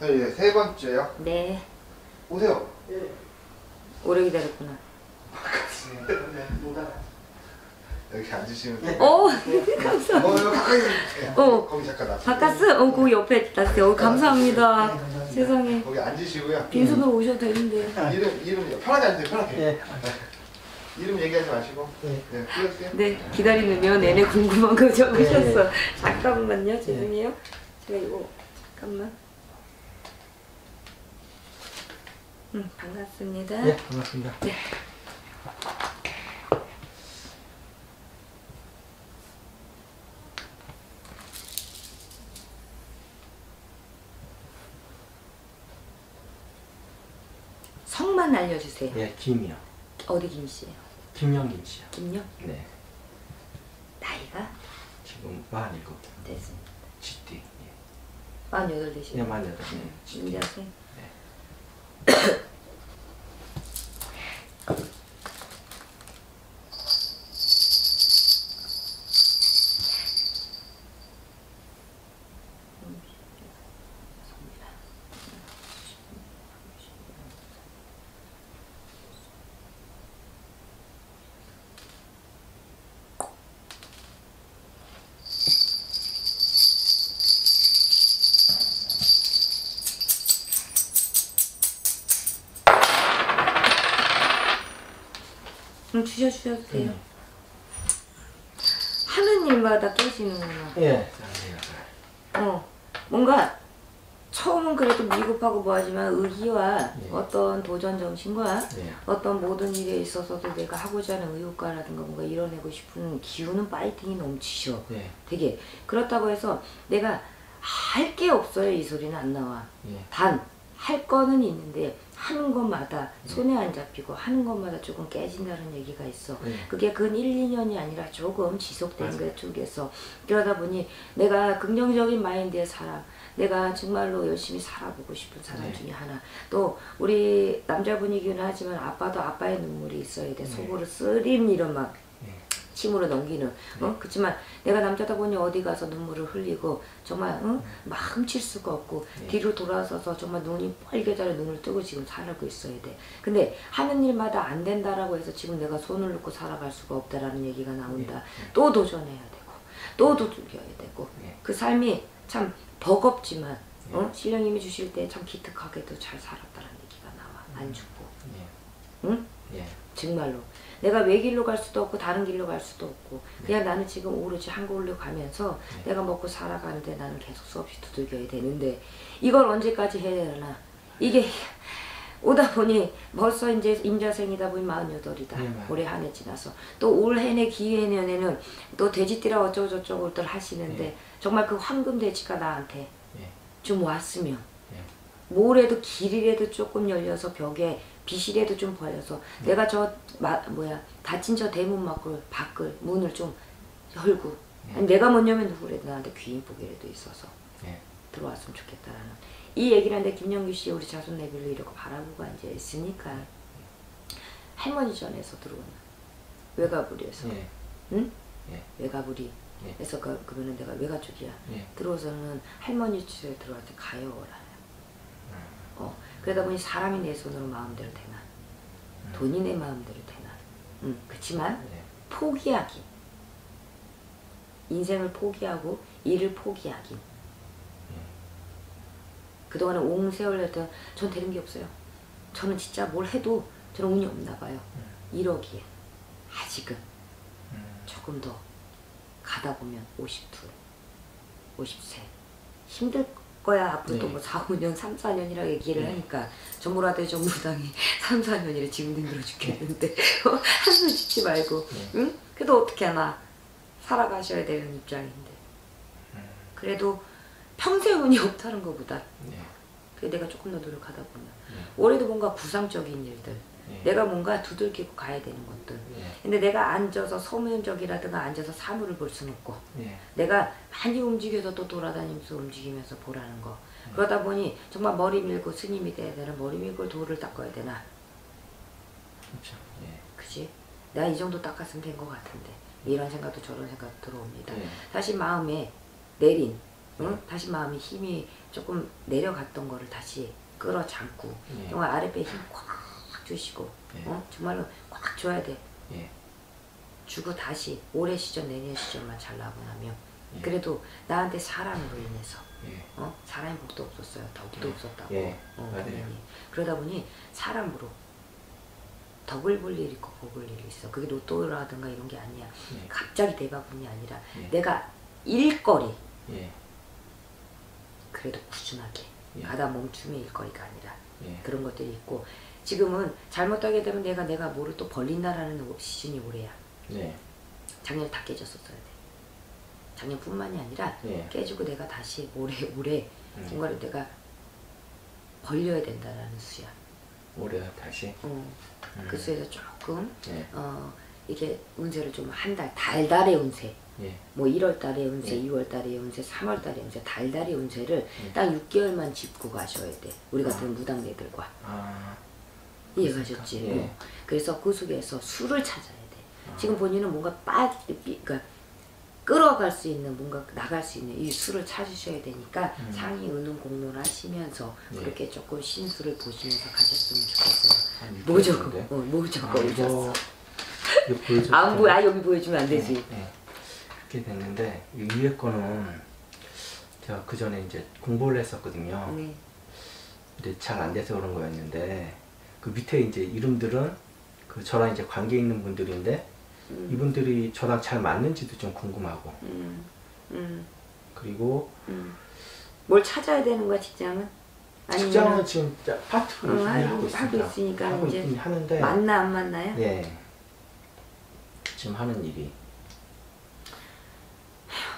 자, 이제 세 번째요. 네. 오세요. 오래 기다렸구나. 여기 앉으시면 네. 돼요. 오, 어, 여기 가까이. 예, 어. 거기 잠깐 놔. 바카스? 어, 그 옆에 놨어요. 어, 감사합니다. 네, 감사합니다. 세상에. 거기 앉으시고요. 빈손으로 오셔도 되는데. 이름 이름 편하게 앉으세요. 편하게. 예. 이름 얘기하지 마시고. 예. 네, 불러주세요. 네, 기다리는 내내 궁금한 거 적으셨어. 잠깐만요, 죄송해요. 제가 이거, 잠깐만. 음, 반갑습니다. 예, 반갑습니다. 성만 알려주세요. 예, 김이요. 어디 김 씨예요? 김영김 씨요. 김요? 네. 나이가? 지금 47. 됐습니다. GT. 예. 48 예, 되시네요. 48. 네. GT. 음, 주셔주셔도 돼요. 음. 하는 일마다 깨지는구나. 예. 자, 어, 뭔가 처음은 그래도 미흡하고 뭐하지만 의기와 예. 어떤 도전 정신과 예. 어떤 모든 일에 있어서도 내가 하고자 하는 의욕과라든가 뭔가 이뤄내고 싶은 기운은 파이팅이 넘치셔. 예. 되게 그렇다고 해서 내가 할 게 없어요 이 소리는 안 나와. 예. 단 할 거는 있는데 하는 것마다 손에 안 잡히고 하는 것마다 조금 깨진다는 얘기가 있어. 예. 그게 근 1, 2년이 아니라 조금 지속된. 것 쪽에서 그러다 보니 내가 긍정적인 마인드의 사람 내가 정말로 열심히 살아보고 싶은 사람 네. 중에 하나 또 우리 남자분이기는 하지만 아빠도 아빠의 눈물이 있어야 돼 네. 속으로 쓰림 이런 막 예. 침으로 넘기는 어 그렇지만 내가 남자다 보니 어디 가서 눈물을 흘리고 정말 응? 막 훔칠 수가 없고 네. 뒤로 돌아서서 정말 눈이 빨개 달려 눈을 뜨고 지금 살아가고 있어야 돼 근데 하는 일마다 안 된다라고 해서 지금 내가 손을 놓고 살아갈 수가 없다라는 얘기가 나온다 네. 또 도전해야 되고 또 도둑여야 되고 네. 그 삶이 참 버겁지만 네. 어? 신령님이 주실 때 참 기특하게도 잘 살았다는 얘기가 나와 안 죽고 예. 응? 예. 정말로 내가 외길로 갈 수도 없고 다른 길로 갈 수도 없고 그냥 나는 지금 오로지 한국으로 가면서 네. 내가 먹고 살아가는데 나는 계속 수없이 두들겨야 되는데 이걸 언제까지 해야 되나 이게 오다 보니 벌써 이제 임자생이다 보니 48이다 네. 올해 한 해 지나서 또 올해내 기해년에는 또 돼지띠라 어쩌고저쩌고들 하시는데 네. 정말 그 황금 돼지가 나한테 예. 좀 왔으면 예. 모래도 길이라도 조금 열려서 벽에 빛이라도 좀 보여서 내가 저 마, 뭐야 닫힌 저 대문 밖을 밖을 문을 좀 열고 아니, 내가 못 열면 누구라도 나한테 귀인 보기라도 있어서 예. 들어왔으면 좋겠다라는 이 얘기를 하는데 김영규 씨 우리 자손 내비를 이러고 바라보고 앉아 있으니까 할머니 전에서 들어오는 외가부리에서 예. 응 예. 외가부리 예. 에서 그, 그러면 내가 외가 쪽이야 예. 들어서는 할머니 집에 들어갈 때 가요라는 음. 어, 그러다 보니 사람이 내 손으로 마음대로 되나? 음. 돈이 내 마음대로 되나? 음, 그렇지만 예. 포기하기. 인생을 포기하고 일을 포기하기. 그동안에 옹세월 했던 전 되는 게 없어요. 저는 진짜 뭘 해도 저는 운이 없나 봐요. 이러기에 아직은. 음. 조금 더 가다 보면 52, 50세. 힘들 거야 앞으로 네. 또뭐 4, 5년, 3, 4년이라고 얘기를 네. 하니까 정부라대 정부당이 3, 4년이라 지금도 힘들어 죽겠는데 한숨 쉬지 말고 네. 응? 그래도 어떻게 하나 살아가셔야 되는 입장인데 음. 그래도 평생 운이 없다는 것보다 예. 그래 내가 조금 더 노력하다 보면 예. 올해도 뭔가 부상적인 일들 예. 내가 뭔가 두들기고 가야 되는 것들 예. 근데 내가 앉아서 서면적이라든가 앉아서 사물을 볼 수는 없고 예. 내가 많이 움직여서 또 돌아다니면서 움직이면서 보라는 거 그러다 보니 정말 머리 밀고 스님이 돼야 되나 머리 밀고 돌을 닦아야 되나 그렇죠. 예. 그지? 내가 이 정도 닦았으면 된 것 같은데 이런 생각도 저런 생각도 들어옵니다 예. 사실 마음에 내린 응? 다시 마음이 힘이 조금 내려갔던 거를 다시 끌어잡고 예. 정말 아랫배 힘꽉 주시고 예. 어? 정말로 꽉 줘야 돼 예. 주고 다시 올해 시절 내년 시절만 잘 나고 나면 예. 그래도 나한테 사랑으로 인해서 예. 어? 사람이 복도 없었어요. 덕도 예. 없었다고. 예. 어. 당연히. 그러다 보니 사람으로 덕을 볼일 있고 복을 일 있어. 그게 로또라든가 이런 게 아니야. 예. 갑자기 대박운이 아니라 예. 내가 일거리 예. 그래도 꾸준하게 예. 가다 멈춤의 일거리가 아니라 예. 그런 것들이 있고 지금은 잘못하게 되면 내가 내가 뭐를 또 벌린다라는 시즌이 올해야. 네. 작년에 다 깨졌었어야 돼. 작년뿐만이 아니라 예. 깨지고 내가 다시 올해 올해 음. 뭔가를 내가 벌려야 된다라는 수야. 올해 다시. 어, 음. 그 수에서 조금 예. 어, 이게 운세를 좀 한 달 달달의 운세 예. 뭐 1월 달의 운세, 예. 2월 달의 운세, 3월 달의 운세, 달달의 운세를 예. 딱 6개월만 짚고 가셔야 돼. 우리 같은 무당네들과 아. 이해가셨지? 예. 어. 그래서 그 속에서 수를 찾아야 돼. 아. 지금 본인은 뭔가 빠, 삐, 그러니까 끌어갈 수 있는 뭔가 나갈 수 있는 이 수를 찾으셔야 되니까 음. 상의 은은 공론을 하시면서 예. 그렇게 조금 신수를 보시면서 가셨으면 좋겠어요. 한뭐 적어? 6개월인데? 어, 뭐 적어? 아, 오셨어. 안 보여. 아 여기 보여주면 안 되지. 예. 이렇게 됐는데 이 위에 거는 제가 그 전에 이제 공부를 했었거든요. 네. 근데 잘 안 돼서 그런 거였는데 그 밑에 이제 이름들은 그 저랑 이제 관계 있는 분들인데 음. 이분들이 저랑 잘 맞는지도 좀 궁금하고 음, 음, 그리고 음. 뭘 찾아야 되는 거야 직장은? 아니면 직장은 지금 파트로 어, 하고- 하고 있으니까 하고 이제 하는데 맞나 안 맞나요? 네 지금 하는 일이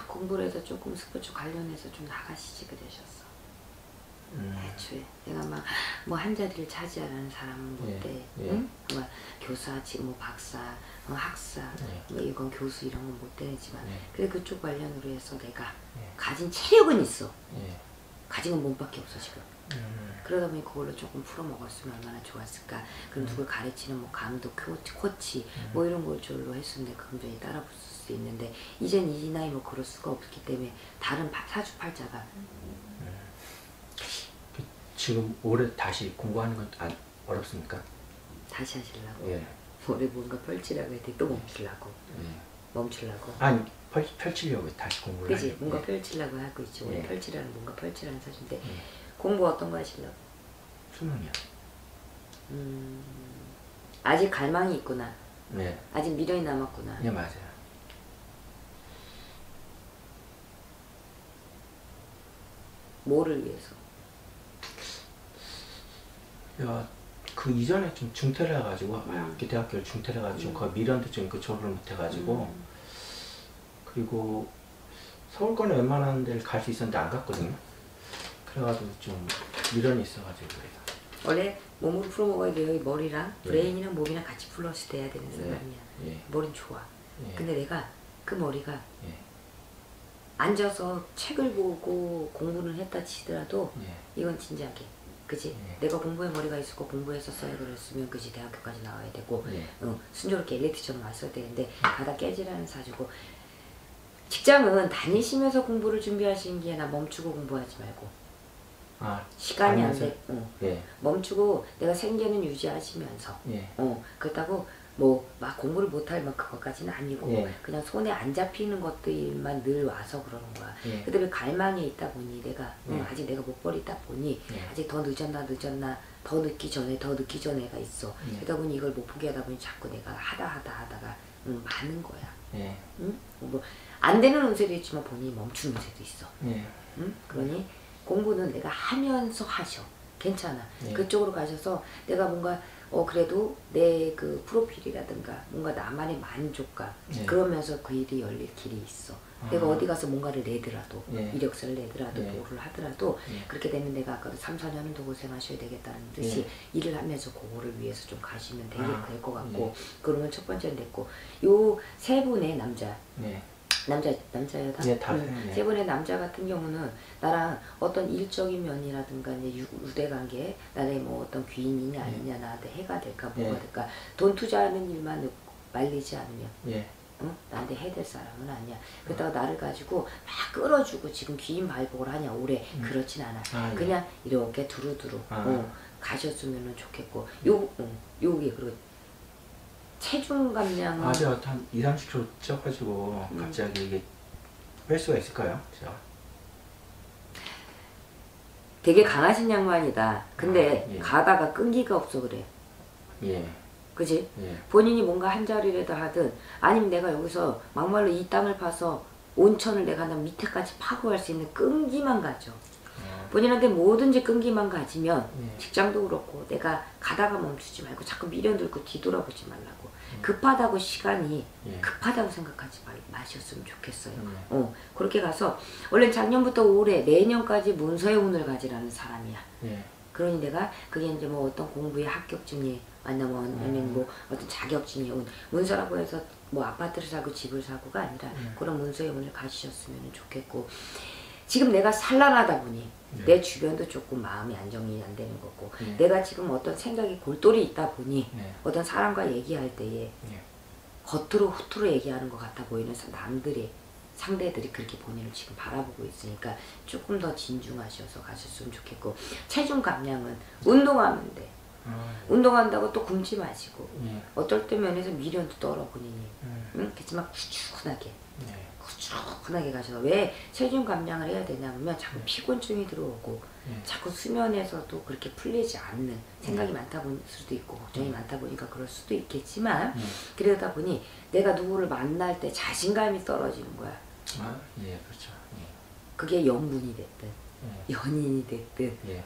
공부를 해서 조금 스포츠 관련해서 좀 나가시지 그러셨어. 음, 애초에 내가 막뭐 한자리를 차지하라는 사람은 못 예, 돼. 예. 응? 뭐 교사, 지- 뭐 박사, 뭐 학사, 예. 뭐 이건 교수 이런 건 못 되지만 예. 그래 그쪽 관련으로 해서 내가 예. 가진 체력은 있어. 예. 가진 건 몸밖에 없어 지금. 음, 그러다 보니 그걸로 조금 풀어 먹었으면 얼마나 좋았을까. 그럼 누굴 가르치는 뭐 감독, 코치, 코치 뭐 이런 걸 줄로 했었는데 그 금전이 따라 붙을 수 있는데 이젠 이 나이 뭐 그럴 수가 없기 때문에 다른 파- 사주팔자가 그 지금 올해 다시 공부하는 건 안, 어렵습니까? 다시 하시려고. 예. 올해 뭔가 펼치려고 했더니 또 멈추려고. 예. 멈추려고. 아니 펼, 펼치려고 다시 공부를 그지? 뭔가 예. 펼치려고 하고 있죠. 예. 펼치라는 뭔가 펼치라는 사주인데 예. 공부 어떤 거 하시려고? 수능이요. 음, 아직 갈망이 있구나. 네. 아직 미련이 남았구나. 예 맞아요. 뭐를 위해서? 야, 그 이전에 좀 중퇴를 해가지고 음. 학교 대학교를 중퇴를 해가지고 음. 거의 미련도 좀그 졸업을 못해가지고 음. 그리고 서울권에 웬만한 데를 갈 수 있었는데 안 갔거든요. 그래가지고 좀 미련이 있어가지고 그래서. 원래 몸으로 풀어먹어야 돼요. 이 머리랑 예. 브레인이랑 몸이랑 같이 플러스 돼야 되는 예. 사람이야. 예. 머리는 좋아. 예. 근데 내가 그 머리가 예. 앉아서 책을 보고 공부를 했다 치더라도 예. 이건 진지하게. 그지? 예. 내가 공부에 머리가 있었고 공부했었어야 그랬으면 그지 대학교까지 나와야 되고 예. 어, 순조롭게 엘리트처럼 왔어야 되는데 가다 깨지라는 사주고 직장은 다니시면서 공부를 준비하시는 게나 멈추고 공부하지 말고 아 시간이 안 다니면서? 돼. 어. 예. 멈추고 내가 생계는 유지하시면서 예. 어 그렇다고 뭐 막 공부를 못할 막 그것까지는 아니고 예. 그냥 손에 안 잡히는 것들만 늘 와서 그러는 거야. 예. 그다음에 갈망에 있다 보니 내가 응, 예. 아직 내가 못 버리다 보니 예. 아직 더 늦었나 늦었나 더 늦기 전에 더 늦기 전에가 있어. 예. 그러다 보니 이걸 못 보게 하다 보니 자꾸 내가 하다 하다 하다가 응, 많은 거야. 예. 응? 뭐안 되는 운세도 있지만 본인이 멈추는 운세도 있어. 예. 응? 그러니 공부는 내가 하면서 하셔. 괜찮아. 예. 그쪽으로 가셔서 내가 뭔가 어 그래도 내 그 프로필이라든가 뭔가 나만의 만족감 예. 그러면서 그 일이 열릴 길이 있어. 내가 아. 어디 가서 뭔가를 내더라도 예. 이력서를 내더라도 예. 뭐를 하더라도 예. 그렇게 되면 내가 아까도 3, 4년은 더 고생하셔야 되겠다는 듯이 일을 하면서 그거를 위해서 좀 가시면 되게 아. 될것 같고 그러면 첫 번째는 됐고 요 세 분의 남자 예. 남자 남자여다. 예, 다 응. 네. 세 분의 남자 같은 경우는 나랑 어떤 일적인 면이라든가 이제 유, 유대 관계, 나의 뭐 어떤 귀인이냐 아니냐 나한테 해가 될까 뭐가 예. 될까 돈 투자하는 일만 말리지 않으면 예. 응? 나한테 해될 사람은 아니야. 그러다가 나를 가지고 막 끌어주고 지금 귀인 발복을 하냐 오래 그렇진 않아. 아, 예. 그냥 이렇게 두루두루 아. 어, 가셨으면 좋겠고 요 어, 요게 그리고 체중 감량은 아, 제가 한 2, 30kg 쪄가지고 음. 갑자기 이게 뺄 수가 있을까요? 제가. 되게 강하신 양반이다. 근데 아, 예. 가다가 끈기가 없어 그래. 예, 그지? 예. 본인이 뭔가 한 자리라도 하든 아니면 내가 여기서 막말로 이 땅을 파서 온천을 내가 나 밑에까지 파고 갈 수 있는 끈기만 가져. 어, 본인한테 뭐든지 끈기만 가지면 예. 직장도 그렇고 내가 가다가 멈추지 말고 자꾸 미련 들고 뒤돌아보지 말라고 음. 급하다고 시간이 예. 급하다고 생각하지 말, 마셨으면 좋겠어요. 음. 어 그렇게 가서 원래 작년부터 올해 내년까지 문서의 운을 가지라는 사람이야. 예. 그러니 내가 그게 이제 뭐 어떤 공부의 합격증이 아니면 아니면 뭐 어떤 자격증이 운 문서라고 해서 뭐 아파트를 사고 집을 사고가 아니라 음. 그런 문서의 운을 가지셨으면 좋겠고 지금 내가 산란하다 보니 네. 내 주변도 조금 마음이 안정이 안 되는 거고 네. 내가 지금 어떤 생각이 골똘히 있다 보니 네. 어떤 사람과 얘기할 때에 예. 겉으로 후투로 얘기하는 것 같아 보이는 사- 남들의 상대들이 그렇게 본인을 지금 바라보고 있으니까 조금 더 진중하셔서 가셨으면 좋겠고 체중 감량은 운동하면 돼 아, 운동한다고 또 굶지 마시고 예. 어떨 때 면에서 미련도 떨어 본인이 음. 응? 그렇지만 꾸준하게 네. 꾸준하게 가셔서 왜 체중 감량을 해야 되냐면 자꾸 네. 피곤증이 들어오고 예. 자꾸 수면에서도 그렇게 풀리지 않는 생각이 많다 보일 수도 있고 걱정이 음. 많다 보니까 그럴 수도 있겠지만 예. 그러다 보니 내가 누구를 만날 때 자신감이 떨어지는 거야. 아, 예, 그렇죠. 그게 연분이 됐든 예. 연인이 됐든 예.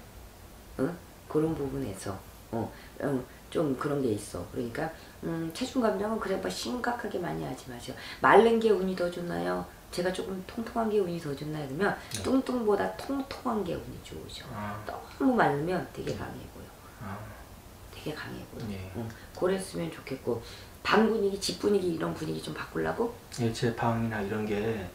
응? 그런 부분에서 어, 어, 좀 그런 게 있어. 그러니까 음, 체중 감량은 그래 뭐 심각하게 많이 하지 마세요. 마른 게 운이 더 좋나요? 제가 조금 통통한 게 운이 더 좋나요? 그러면 네. 뚱뚱보다 통통한 게 운이 좋으셔. 아, 너무 마르면 되게 강해 보여. 아, 되게 강해 보여. 예. 응, 그랬으면 좋겠고 방 분위기, 집 분위기 이런 분위기 좀 바꾸려고? 예, 제 방이나 이런 게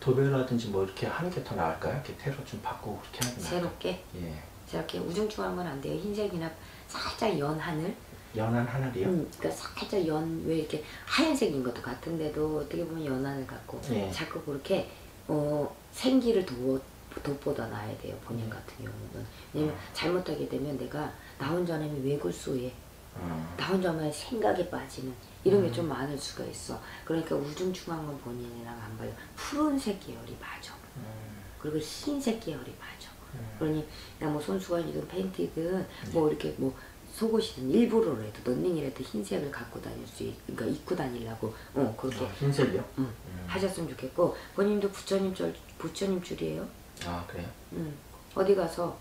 도배라든지 뭐 이렇게 하는 게 더 나을까요? 이렇게 테러 좀 바꾸고 그렇게 하는 게? 새롭게 예. 저렇게 우중충한 건 안 돼요. 흰색이나 살짝 연 하늘. 연한 하늘이요? 음, 그러니까 살짝 연 왜 이렇게 하얀색인 것도 같은데도 어떻게 보면 연하늘 같고 예. 자꾸 그렇게 어, 생기를 돋, 돋보다 놔야 돼요. 본인 같은 경우는 왜냐면 어. 잘못하게 되면 내가 나 혼자는 외골수에 어. 나 혼자만 생각에 빠지는 이런 게 좀 많을 수가 있어. 그러니까 우중충한 건 본인이랑 안 봐요. 푸른색 계열이 맞아. 음, 그리고 흰색 계열이 맞아. 음. 그러니 나뭐 손수건이든 팬티든 네. 뭐 이렇게 뭐 속옷이든 일부러라도 런닝이라도 흰색을 갖고 다닐 수 있, 그러니까 입고 다니려고 어 그렇게 아, 흰색이요? 음, 음. 하셨으면 좋겠고 본인도 부처님 절 부처님 줄이에요. 아, 그래요? 음. 어디 가서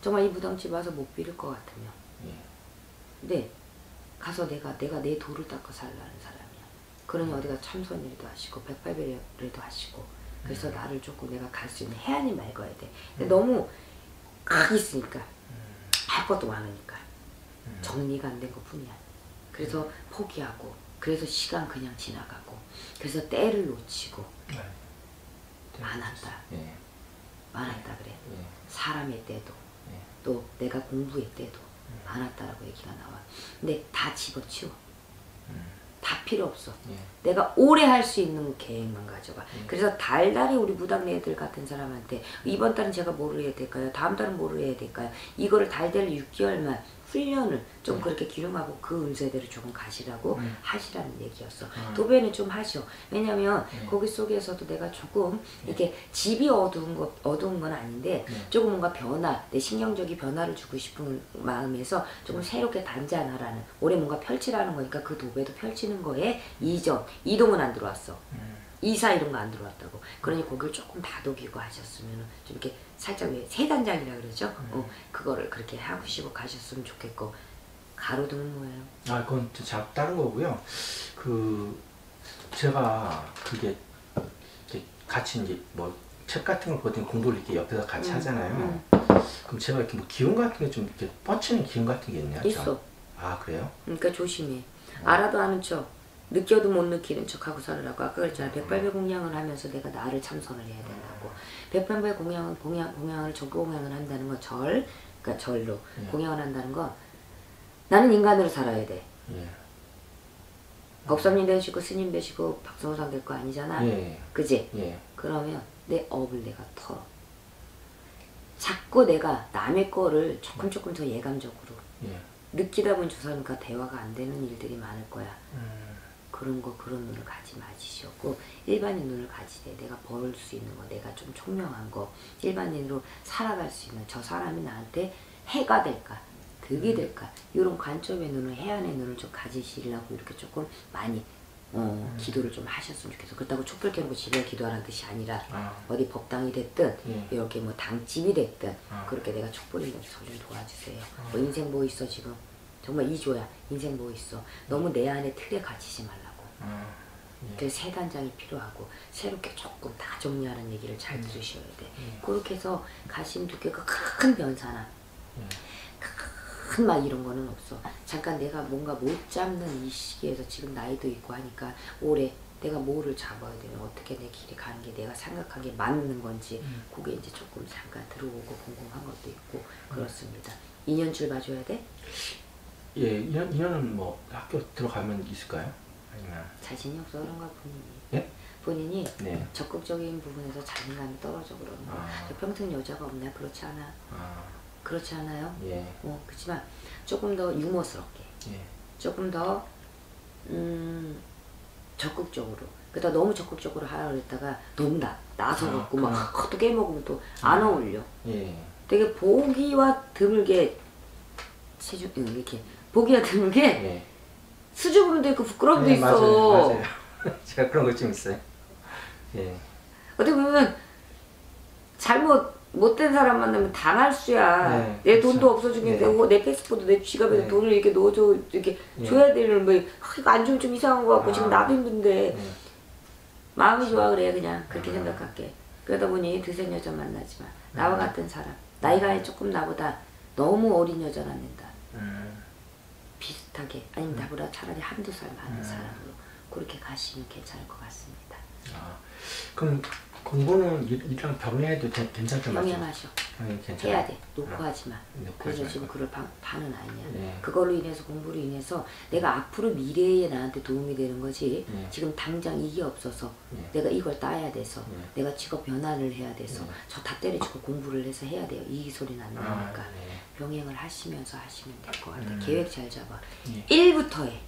정말 이 무당집 와서 못 빌을 것 같으면 예. 근데 가서 내가 내가 내 돌을 닦아 살라는 사람이야. 그러니 음. 어디가 참선이라도 하시고 백발배라도 하시고 음. 그래서 나를 조금 내가 갈 수 있는 해안이 맑아야 돼. 근데 너무 막 있으니까 할 것도 많으니까 음. 정리가 안 된 것 뿐이야. 그래서 포기하고 그래서 시간 그냥 지나가고 그래서 때를 놓치고 네. 많았다. 예. 많았다 그래. 예. 사람의 때도 예. 또 내가 공부의 때도 음. 많았다라고 얘기가 나와. 근데 다 집어치워. 음. 다 필요 없어. 예. 내가 오래 할 수 있는 계획만 가져가. 음. 그래서 달달이 우리 무당네들 같은 사람한테 이번 달은 제가 뭐를 해야 될까요? 다음 달은 뭐를 해야 될까요? 이거를 달달 6개월만 훈련을 좀 음. 그렇게 기름하고 그 운세대로 조금 가시라고 음. 하시라는 얘기였어. 음. 도배는 좀 하셔. 왜냐면 네. 거기 속에서도 내가 조금 네. 이렇게 집이 어두운 거 어두운 건 아닌데 네. 조금 뭔가 변화, 내 신경적인 변화를 주고 싶은 마음에서 네. 조금 새롭게 단장하라는 올해 뭔가 펼치라는 거니까 그 도배도 펼치는 거에 이전 이동은 안 들어왔어. 음. 이사 이런 거 안 들어왔다고. 그러니 거기를 조금 다독이고 하셨으면 좀 이렇게 살짝 왜 세단장이라 그러죠? 음. 어, 그거를 그렇게 하시고 가셨으면 좋겠고 가로등은 뭐예요? 아, 그건 또 자, 다른 거고요. 그 제가 그게 이렇게 같이 이제 뭐 책 같은 걸 보더니 공부를 이렇게 옆에서 같이 음, 하잖아요. 음. 그럼 제가 이렇게 뭐 기운 같은 게 좀 이렇게 뻗치는 기운 같은 게 있나요? 있어. 저? 아, 그래요? 그러니까 조심해. 알아도 아는 척, 느껴도 못 느끼는 척하고 살으라고. 아까 그랬잖아. 백발배 공양을 하면서 내가 나를 참선을 해야 된다고. 백발배 공양은 공양 공양을 전교 공양을 한다는 건 절, 그러니까 절로 예. 공양을 한다는 건 나는 인간으로 살아야 돼. 예. 법사님 되시고 스님 되시고 박성호상 될 거 아니잖아. 예. 그지? 예. 그러면 내 업을 내가 털어. 자꾸 내가 남의 거를 조금 조금 더 예감적으로 예. 느끼다 보니 저 사람과 대화가 안 되는 일들이 많을 거야. 음. 그런 거 그런 눈을 가지 마시셨고 일반인 눈을 가지되 내가 벌수 있는 거 내가 좀 총명한 거 일반인으로 살아갈 수 있는 저 사람이 나한테 해가 될까 득이 될까 이런 관점의 눈을 해안의 눈을 좀 가지시려고 이렇게 조금 많이 어, 기도를 좀 하셨으면 좋겠어 그렇다고 촛불 켜놓고 집에 기도하라는 뜻이 아니라 아. 어디 법당이 됐든 예. 이렇게 뭐 당집이 됐든 아. 그렇게 내가 촛불이 있어서 좀 도와주세요 뭐 인생 뭐 있어 지금 정말 이조야 인생 뭐 있어 너무 내 안에 틀에 갇히지 말라고 아. 예. 그래서 새 단장이 필요하고 새롭게 조금 다 정리하는 얘기를 음. 잘 들으셔야 돼. 그렇게 해서 가심 두께가 큰 변사나 예. 큰막 이런 거는 없어. 잠깐 내가 뭔가 못 잡는 이 시기에서 지금 나이도 있고 하니까 올해 내가 뭐를 잡아야 되면 어떻게 내 길이 가는 게 내가 생각한 게 맞는 건지 음. 그게 이제 조금 잠깐 들어오고 궁금한 것도 있고 그렇습니다. 2년 줄 봐줘야 돼? 예. 인연, 인연은 뭐 학교 들어가면 있을까요? 아니면 자신이 없어 그런가 본인이. 예? 본인이 네. 적극적인 부분에서 자신감이 떨어져 그러는 거야. 아. 평생 여자가 없나 그렇지 않아. 아. 그렇지 않아요? 예. 어, 그렇지만 조금 더 유머스럽게, 예. 조금 더 음, 적극적으로. 그러다 너무 적극적으로 하라 그랬다가 너무 나 나서갖고 아, 막 헛도 깨먹으면 또 안 어울려. 예. 되게 보기와 드물게 체중 응, 이렇게 보기와 드물게 예. 수줍음도 있고 부끄러움도 네, 있어. 맞아요. 맞아요. 제가 그런 것 좀 있어요. 예. 어떻게 보면 잘못 못된 사람 만나면 당할 수야. 네, 내 그렇죠. 돈도 없어 죽겠는데 네. 어, 내 패스포드 내 지갑에 네. 돈을 이렇게 넣어줘 이렇게 네. 줘야 되는 뭐 아, 이거 안 주면 좀 이상한 거 같고 아. 지금 나도 힘든데 예. 마음이 좋아 그래 그냥 그렇게 아. 생각할게. 그러다 보니 드센 여자 만나지 마. 네. 나와 같은 사람 나이가 조금 나보다 너무 어린 여자는 안 된다. 음. 비슷하게 아니면 나보다 차라리 한두 살 많은 음. 사람으로 그렇게 가시면 괜찮을 것 같습니다. 아. 그럼 공부는 일- 일단 병행해도 되- 괜찮죠? 병행하셔. 병행 괜찮아요. 해야 돼. 놓고 아, 하지 마. 놓고 그래서 하지 지금. 그럴 반, 반은 아니야. 네. 그걸로 인해서 공부로 인해서 내가 앞으로 미래에 나한테 도움이 되는 거지. 네. 지금 당장 이게 없어서 네. 내가 이걸 따야 돼서 네. 내가 직업 변화를 해야 돼서 네. 저다 때려치고 공부를 해서 해야 돼요. 이 소리는 안 나오니까 아, 네. 병행을 하시면서 하시면 될 것 같아. 음. 계획 잘 잡아. 예. 1부터 해.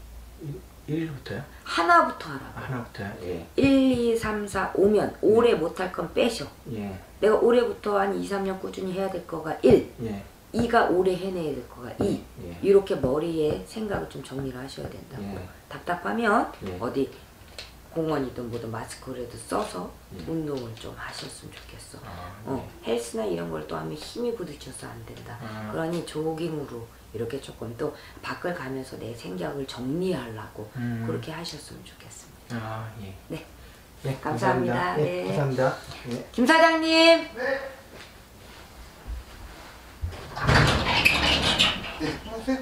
1부터요? 하나부터 하라고. 아, 하나부터요? 예. 1, 2, 3, 4, 5면 올해 못할 건 빼셔. 예. 내가 올해부터 한 2, 3년 꾸준히 해야 될 거가 1. 예. 2가 올해 해내야 될 거가 2. 예. 이렇게 머리에 생각을 좀 정리를 하셔야 된다고. 예. 답답하면 예. 어디 공원이든 뭐든 마스크라도 써서 예. 운동을 좀 하셨으면 좋겠어. 아, 어, 헬스나 이런 걸 또 하면 힘이 부딪혀서 안 된다. 아. 그러니 조깅으로 이렇게 조금 또 밖을 가면서 내 생각을 정리하려고 음. 그렇게 하셨으면 좋겠습니다. 아, 예. 네. 예, 감사합니다. 예, 네. 감사합니다. 예. 김 사장님! 네. 네, 하세요.